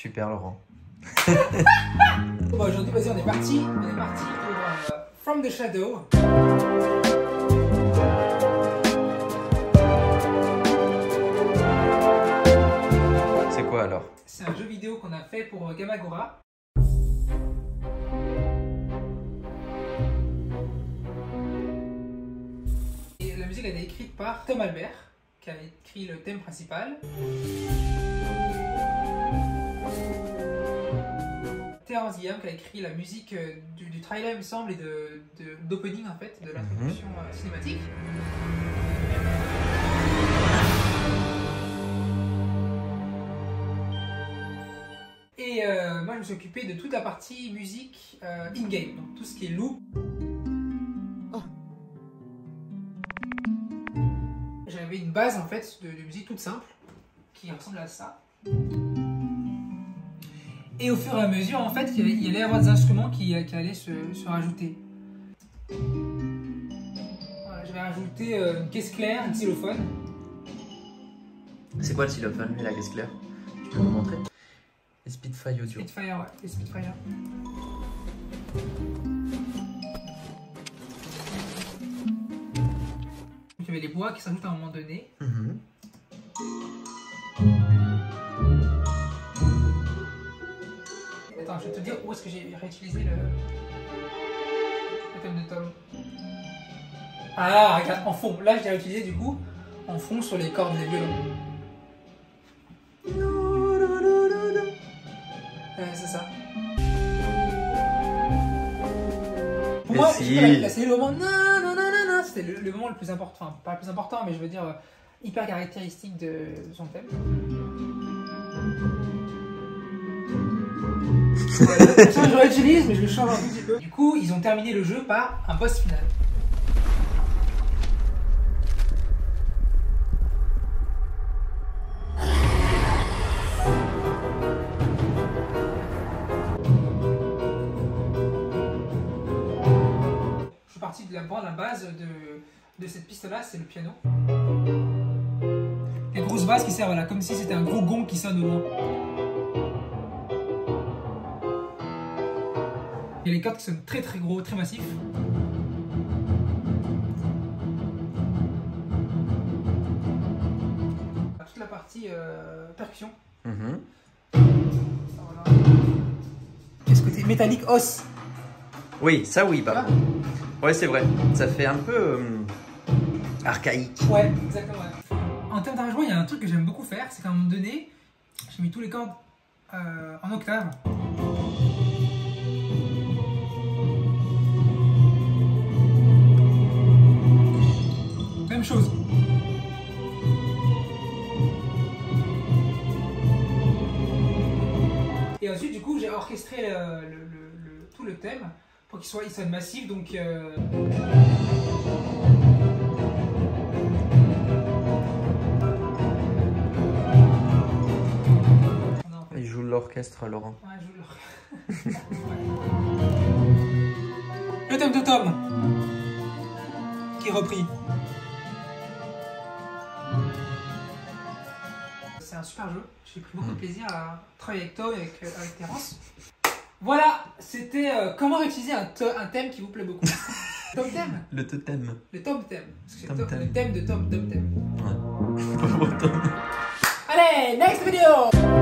Super Laurent. Bon, aujourd'hui, vas-y, on est parti. On est parti pour euh, From the Shadow. C'est quoi alors? C'est un jeu vidéo qu'on a fait pour euh, Gamagora. Et la musique a été écrite par Tom Albert, qui a écrit le thème principal. Terence Guillaume qui a écrit la musique euh, du, du trailer, il me semble, et de, d'opening en fait, de l'introduction euh, cinématique. Et euh, moi, je me suis occupé de toute la partie musique euh, in-game, donc tout ce qui est loop. J'avais une base en fait de, de musique toute simple qui ressemble à ça. Et au fur et à mesure, en fait, il y allait- y avoir des instruments qui, qui allaient se, se rajouter. Voilà, J'avais rajouté euh, une caisse claire, un xylophone. C'est quoi le xylophone et la caisse claire? Tu peux me montrer Les Spitfire audio. Spitfire, ouais, les Spitfire. Donc, il y avait les bois qui s'ajoutent à un moment donné. Mhm. Attends, je vais te dire où est-ce que j'ai réutilisé le... le thème de Tom. Ah, regarde, en fond. Là, je l'ai réutilisé du coup en fond sur les cordes des violons. Ouais, c'est ça. Pour moi, si. cellule au moment. C'était le, le moment le plus important. Enfin, pas le plus important, mais je veux dire euh, hyper caractéristique de son thème. Je réutilise, mais je le change un petit peu. Du coup, ils ont terminé le jeu par un boss final. Je suis parti de la, la base de, de cette piste-là, c'est le piano. Les grosses basses qui servent voilà, comme si c'était un gros gong qui sonne au loin. Il y a les cordes qui sonnent très très gros, très massifs. Toute la partie euh, percussion. Mhm. Voilà. Et ce côté métallique os. Oui, ça oui, Tu vois bah. Ouais, c'est vrai. Ça fait un peu euh, archaïque. Ouais, exactement. ouais. En termes d'arrangement, il y a un truc que j'aime beaucoup faire, c'est qu'à un moment donné, j'ai mis tous les cordes euh, en octave. Orchestré le- le- le- le- tout le thème pour qu'il soit, il sonne massif. Donc, euh, Il joue l'orchestre, Laurent. Ouais, le thème de Tom, qui est repris. C'est un super jeu. J'ai pris beaucoup de plaisir à travailler avec Tom et avec, euh, avec Terence. Voilà, c'était euh, comment réutiliser un, thème qui vous plaît beaucoup. Tom thème Le totem. Le Tom thème. Parce que Tom thème. le thème de Tom, Tom thème. Ouais. Allez, next vidéo